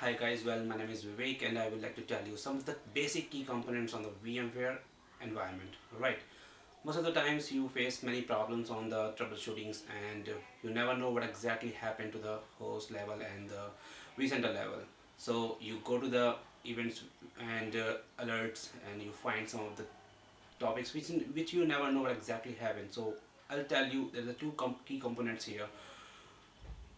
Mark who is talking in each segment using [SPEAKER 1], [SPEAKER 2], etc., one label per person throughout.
[SPEAKER 1] Hi guys, well my name is Vivek and I would like to tell you some of the basic key components on the VMware environment. Right, most of the times you face many problems on the troubleshootings and you never know what exactly happened to the host level and the vCenter level. So you go to the events and uh, alerts and you find some of the topics which, which you never know what exactly happened. So I'll tell you there's the two key components here.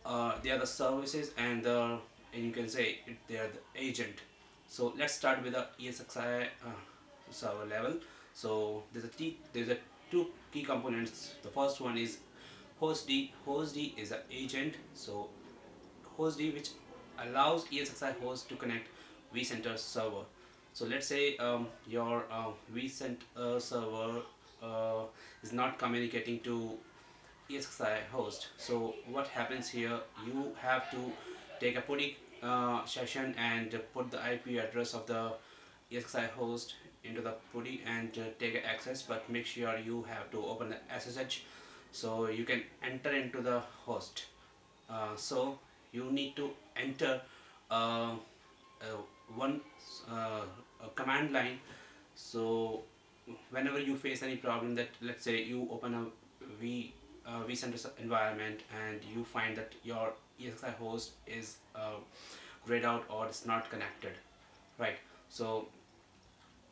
[SPEAKER 1] Uh, they are the services and the and you can say it, they are the agent. So let's start with the ESXi uh, server level. So there's a t there's a two key components. The first one is hostd host D is an agent. So host D which allows ESXi host to connect vCenter server. So let's say um, your uh, vCenter server uh, is not communicating to ESXi host. So what happens here? You have to take a PuTTY uh, session and put the IP address of the ESXi host into the PuTTY and uh, take access but make sure you have to open the SSH so you can enter into the host. Uh, so you need to enter uh, uh, one uh, command line. So whenever you face any problem that let's say you open a v uh, vCenter environment and you find that your ESXi host is uh, grayed out or it's not connected right? So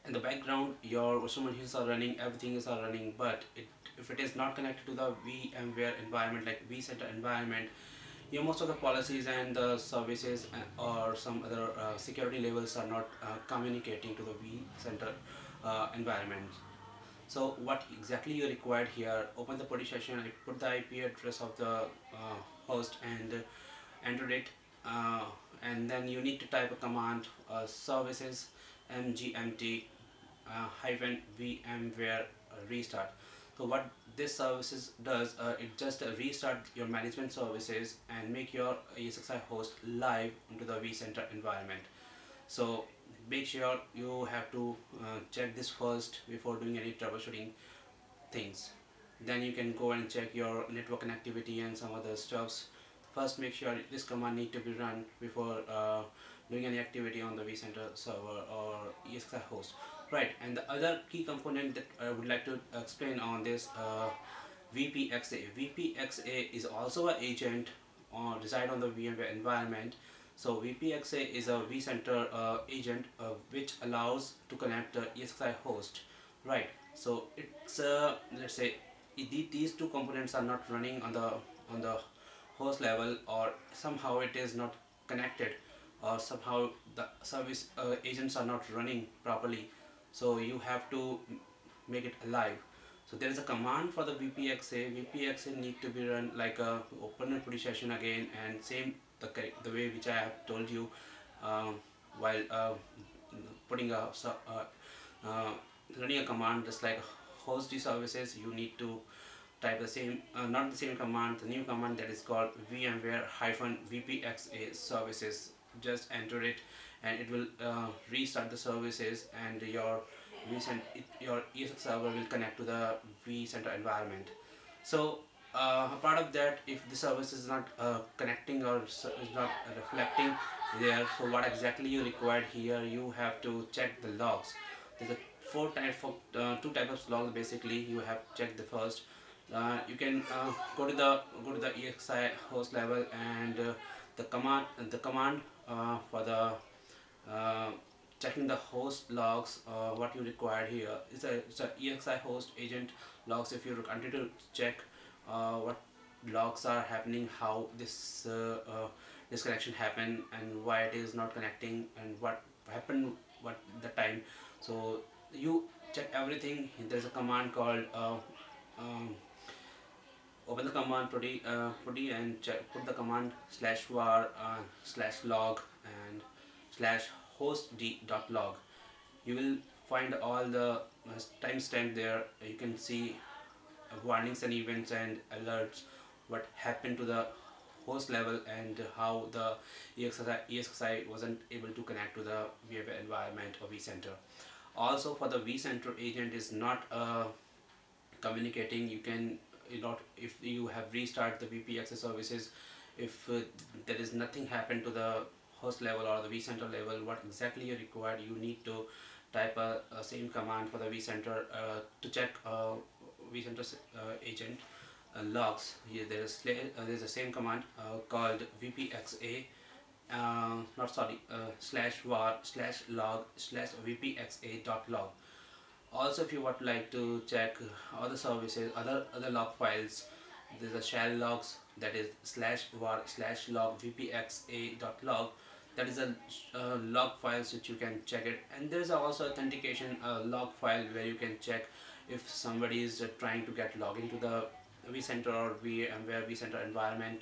[SPEAKER 1] in the background your virtual machines are running everything is are running but it, if it is not connected to the VMware environment like vCenter environment you know, most of the policies and the services uh, or some other uh, security levels are not uh, communicating to the vCenter uh, environment so what exactly you required here? Open the PuTTY session put the IP address of the uh, host and enter it uh, and then you need to type a command uh, services mgmt uh, hyphen vmware restart. So what this services does uh, it just restart your management services and make your ESXi host live into the vCenter environment so make sure you have to uh, check this first before doing any troubleshooting things. Then you can go and check your network connectivity and some other stuffs. First make sure this command need to be run before uh, doing any activity on the vCenter server or ESXi host. Right and the other key component that I would like to explain on this uh, VPXA VPXA is also an agent or reside on the VMware environment so VPXA is a vCenter uh, agent uh, which allows to connect the ESXi host right? So it's uh, let's say these two components are not running on the on the host level or somehow it is not connected or somehow the service uh, agents are not running properly. So you have to make it alive. So there is a command for the VPXA VPXA need to be run like a open and PuTTY session again and same the, the way which I have told you um, while uh, putting a uh, uh, running a command just like host services you need to type the same, uh, not the same command, the new command that is called vmware hyphen vpxa services. Just enter it and it will uh, restart the services and your vCenter, your ESX server will connect to the vCenter environment. So uh, part of that, if the service is not uh, connecting or is not reflecting there, so what exactly you required here, you have to check the logs. There's a four type of uh, two types of logs basically. You have checked the first uh, you can uh, go to the go to the ESXi host level and uh, the command the command for the checking the host logs uh, what you require here is a it's a ESXi host agent logs if you continue to check what logs are happening how this this connection happened and why it is not connecting and what happened what the time. So you check everything. There's a command called um, open the command PuTTY, uh, PuTTY and check, put the command slash var uh, slash log and slash hostd dot log. You will find all the uh, timestamp there. You can see warnings and events and alerts what happened to the host level and how the ESXi wasn't able to connect to the VMware environment or vCenter. Also for the vCenter agent is not uh, communicating you can not if you have restart the VPXA services if uh, there is nothing happened to the host level or the vCenter level what exactly you require you need to type a, a same command for the vCenter uh, to check uh, vCenter uh, agent uh, logs here there is uh, there's the same command uh, called vpxa uh, not sorry slash var slash log slash vpxa dot log. Also if you would like to check other services other other log files there's a shell logs that is slash var slash log vpxa dot log. That is a uh, log files which you can check it. And there is also authentication uh, log file where you can check if somebody is uh, trying to get login into the vCenter or VMware vCenter environment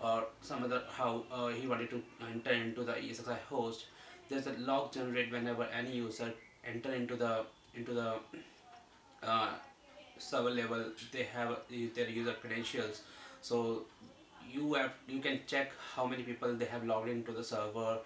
[SPEAKER 1] or some other how uh, he wanted to enter into the ESXi host there's a log generate whenever any user enter into the into the uh, server level they have their user credentials. So you have you can check how many people they have logged into the server